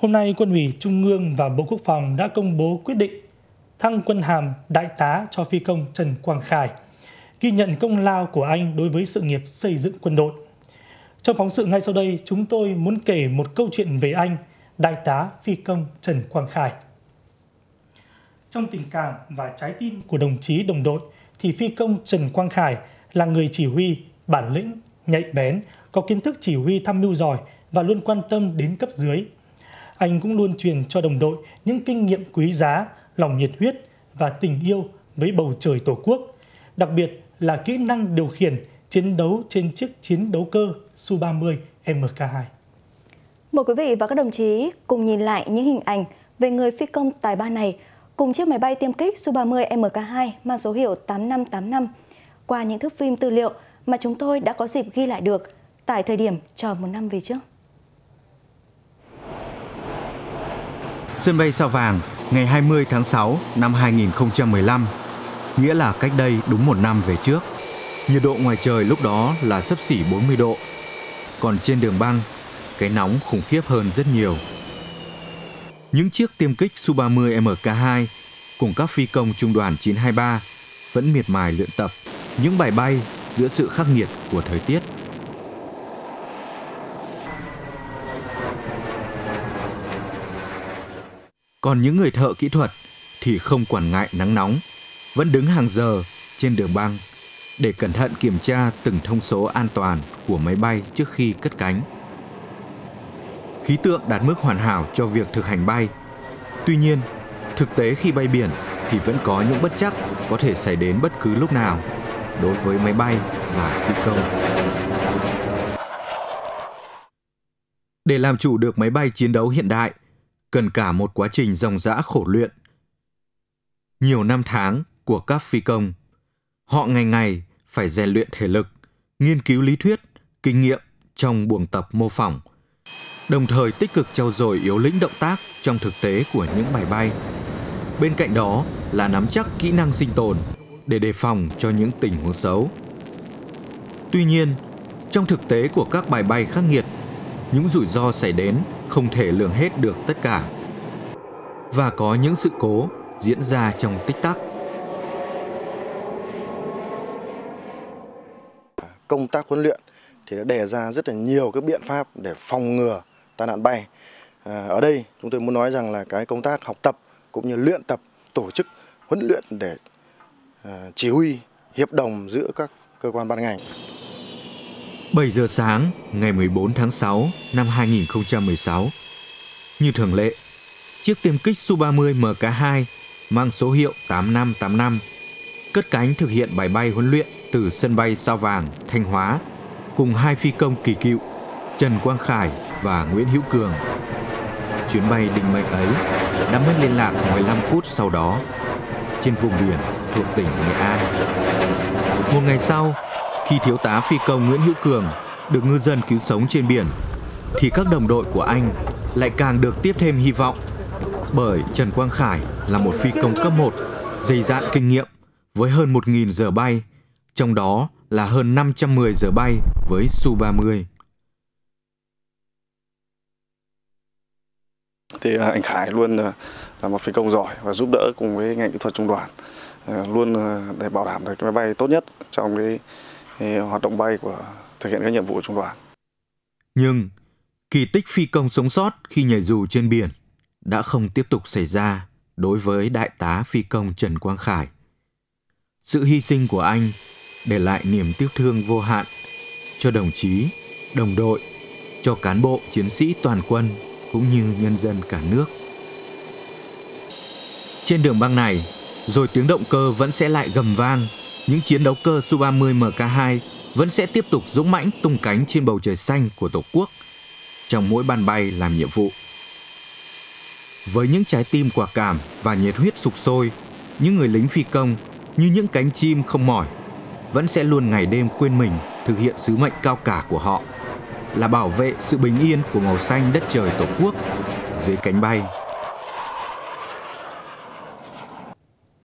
Hôm nay, Quân ủy Trung ương và Bộ Quốc phòng đã công bố quyết định thăng quân hàm đại tá cho phi công Trần Quang Khải, ghi nhận công lao của anh đối với sự nghiệp xây dựng quân đội. Trong phóng sự ngay sau đây, chúng tôi muốn kể một câu chuyện về anh, đại tá phi công Trần Quang Khải. Trong tình cảm và trái tim của đồng chí đồng đội, thì phi công Trần Quang Khải là người chỉ huy, bản lĩnh, nhạy bén, có kiến thức chỉ huy tham mưu giỏi và luôn quan tâm đến cấp dưới. Anh cũng luôn truyền cho đồng đội những kinh nghiệm quý giá, lòng nhiệt huyết và tình yêu với bầu trời Tổ quốc, đặc biệt là kỹ năng điều khiển chiến đấu trên chiếc chiến đấu cơ Su-30 MK2. Mời quý vị và các đồng chí cùng nhìn lại những hình ảnh về người phi công tài ba này cùng chiếc máy bay tiêm kích Su-30 MK2 mang số hiệu 8585 qua những thước phim tư liệu mà chúng tôi đã có dịp ghi lại được tại thời điểm tròn một năm về trước. Sân bay Sao Vàng ngày 20 tháng 6 năm 2015, nghĩa là cách đây đúng một năm về trước. Nhiệt độ ngoài trời lúc đó là sấp xỉ 40 độ, còn trên đường băng, cái nóng khủng khiếp hơn rất nhiều. Những chiếc tiêm kích Su-30 MK2 cùng các phi công trung đoàn 923 vẫn miệt mài luyện tập những bài bay giữa sự khắc nghiệt của thời tiết. Còn những người thợ kỹ thuật thì không quản ngại nắng nóng, vẫn đứng hàng giờ trên đường băng để cẩn thận kiểm tra từng thông số an toàn của máy bay trước khi cất cánh. Khí tượng đạt mức hoàn hảo cho việc thực hành bay. Tuy nhiên, thực tế khi bay biển thì vẫn có những bất chắc có thể xảy đến bất cứ lúc nào đối với máy bay và phi công. Để làm chủ được máy bay chiến đấu hiện đại, cần cả một quá trình dòng dã khổ luyện. Nhiều năm tháng của các phi công, họ ngày ngày phải rèn luyện thể lực, nghiên cứu lý thuyết, kinh nghiệm trong buồng tập mô phỏng, đồng thời tích cực trau dồi yếu lĩnh động tác trong thực tế của những bài bay. Bên cạnh đó là nắm chắc kỹ năng sinh tồn để đề phòng cho những tình huống xấu. Tuy nhiên, trong thực tế của các bài bay khắc nghiệt, những rủi ro xảy đến không thể lường hết được tất cả. Và có những sự cố diễn ra trong tích tắc. Công tác huấn luyện thì đã đề ra rất là nhiều các biện pháp để phòng ngừa tai nạn bay. À, ở đây chúng tôi muốn nói rằng là cái công tác học tập cũng như luyện tập tổ chức huấn luyện để à, chỉ huy hiệp đồng giữa các cơ quan ban ngành 7 giờ sáng ngày 14 tháng 6 năm 2016. Như thường lệ, chiếc tiêm kích Su-30 MK2 mang số hiệu 8585 cất cánh thực hiện bài bay huấn luyện từ sân bay Sao Vàng, Thanh Hóa cùng hai phi công kỳ cựu Trần Quang Khải và Nguyễn Hữu Cường. Chuyến bay định mệnh ấy đã mất liên lạc 15 phút sau đó trên vùng biển thuộc tỉnh Nghệ An. Một ngày sau, khi thiếu tá phi công Nguyễn Hữu Cường được ngư dân cứu sống trên biển, thì các đồng đội của anh lại càng được tiếp thêm hy vọng bởi Trần Quang Khải là một phi công cấp 1 dày dạn kinh nghiệm với hơn 1.000 giờ bay, trong đó là hơn 510 giờ bay với Su-30. Thì à, anh Khải luôn à, là một phi công giỏi và giúp đỡ cùng với ngành kỹ thuật trung đoàn à, luôn để bảo đảm được máy bay tốt nhất trong cái hoạt động bay của thực hiện các nhiệm vụ của trung đoàn. Nhưng kỳ tích phi công sống sót khi nhảy dù trên biển đã không tiếp tục xảy ra đối với đại tá phi công Trần Quang Khải. Sự hy sinh của anh để lại niềm tiếc thương vô hạn cho đồng chí, đồng đội, cho cán bộ chiến sĩ toàn quân cũng như nhân dân cả nước. Trên đường băng này, rồi tiếng động cơ vẫn sẽ lại gầm vang những chiến đấu cơ Su-30 MK2 vẫn sẽ tiếp tục dũng mãnh tung cánh trên bầu trời xanh của Tổ quốc trong mỗi ban bay làm nhiệm vụ. Với những trái tim quả cảm và nhiệt huyết sục sôi, những người lính phi công như những cánh chim không mỏi vẫn sẽ luôn ngày đêm quên mình thực hiện sứ mệnh cao cả của họ là bảo vệ sự bình yên của màu xanh đất trời Tổ quốc dưới cánh bay